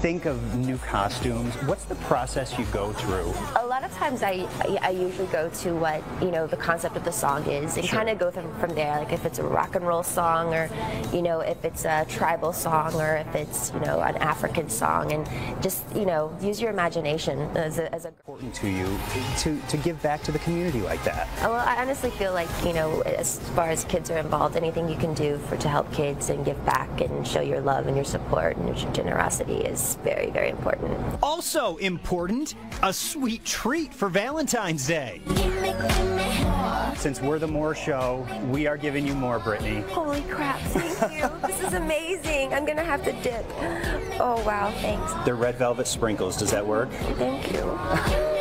think of new costumes, what's the process you go through? A lot of times I, I, usually go to what, you know, the concept of the song is and Sure. kind of go from, from there. Like if it's a rock and roll song or, you know, if it's a tribal song or if it's, you know, an African song and just, you know, use your imagination as a, as a Important to you to, to give back to the community like that? Oh, Well, I honestly feel like you know, as far as kids are involved, anything you can do for to help kids and give back and show your love and your support and your generosity is very, very important. Also important, a sweet treat for Valentine's Day. Since we're the More Show, we are giving you more, Britney. Holy crap! Thank you. this is amazing. I'm gonna have to dip. Oh wow! Thanks. They're red velvet sprinkles. Does that work? Thank you.